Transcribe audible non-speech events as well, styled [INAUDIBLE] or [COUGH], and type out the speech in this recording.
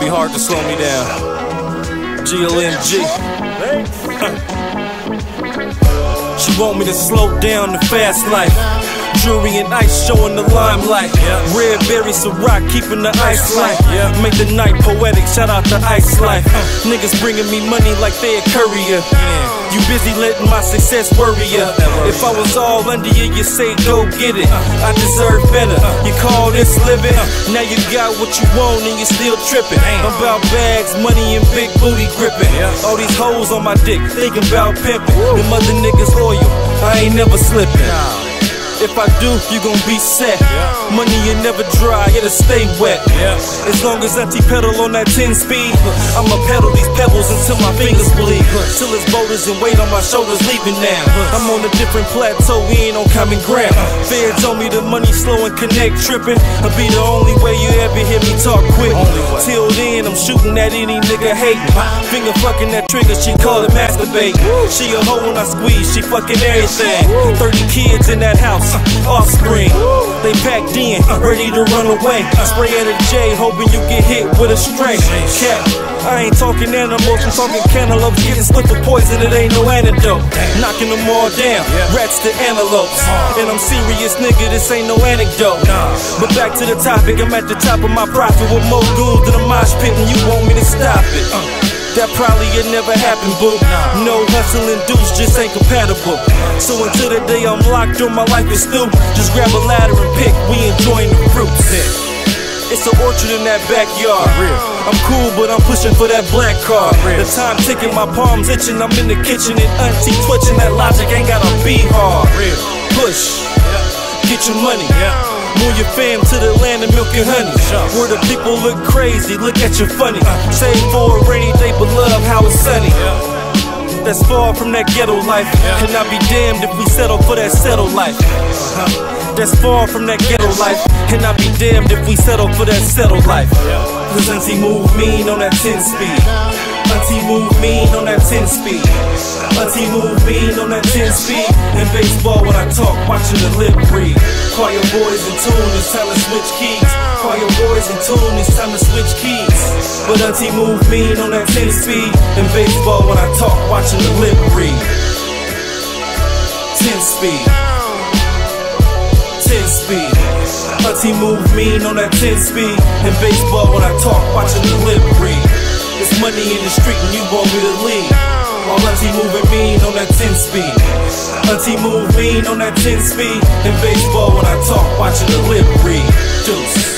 be hard to slow me down. GLMG. [LAUGHS] She want me to slow down the fast life. Jewelry and ice showing the limelight. Red berry Ciroc keeping the ice light. Make the night poetic. Shout out to Ice Life. Niggas bringing me money like they a courier. You busy letting my success worry ya. If I was all under you, you say go get it. I deserve better. You call this living? Now you got what you want and you still tripping. I'm about bags, money, and big booty gripping. All these hoes on my dick, thinking about pimping. Them other niggas loyal, I ain't never slipping. If I do, you gon' be set. Money you never dry, it'll stay wet. As long as I pedal on that 10 speed, I'ma pedal these pebbles until my fingers bleed. Till it's boulders and weight on my shoulders leaving now. I'm on a different plateau, we ain't on common ground. Feds on me the money slow and connect tripping. I'll be the only way you ever hear me talk quick. Till then, I'm shooting at any nigga hating. Finger fucking that trigger, she call it masturbate. She a hoe when I squeeze, she fucking everything. 30 kids in that house Uh, offspring. They packed in, ready to run away. Spray at a J, hoping you get hit with a string. Cat, I ain't talking animals, I'm talking cantaloupes. Getting slipped with poison, it ain't no antidote. Knocking them all down, rats to antelopes. And I'm serious, nigga, this ain't no anecdote. But back to the topic, I'm at the top of my profit with more goons than a mosh pit, and you want me to stop it. That probably will never happen, boo. No hustling dudes just ain't compatible. So until the day I'm locked or my life is still. just grab a ladder and pick. We enjoying the fruits. It's an orchard in that backyard. I'm cool, but I'm pushing for that black car. The time ticking, my palms itching. I'm in the kitchen and auntie twitching. That logic ain't gotta be hard. Push, get your money. Move your fam to the land of milk and honey. Where the people look crazy, look at you funny. Save for a rainy day, but love how it's sunny. That's far from that ghetto life. Can I be damned if we settle for that settled life? That's far from that ghetto life. Can I be damned if we settle for that settled life? Cause auntie move mean on that 10 speed. Auntie move mean on that 10 speed. Auntie move mean on that 10 speed. In baseball when I talk, watching the lip read. Call your boys in tune, it's time to switch keys. Call your boys in tune, it's time to switch keys. But auntie move mean on that 10 speed. In baseball when I talk, watching the lip read. 10 speed. 10 speed. Auntie move mean on that 10 speed. In baseball when I talk, watching the lip read. It's money in the street and you want me to leave. While auntie moving mean on that 10 speed. Auntie move mean on that 10 speed. In baseball when I talk, watching the lip read. Deuce.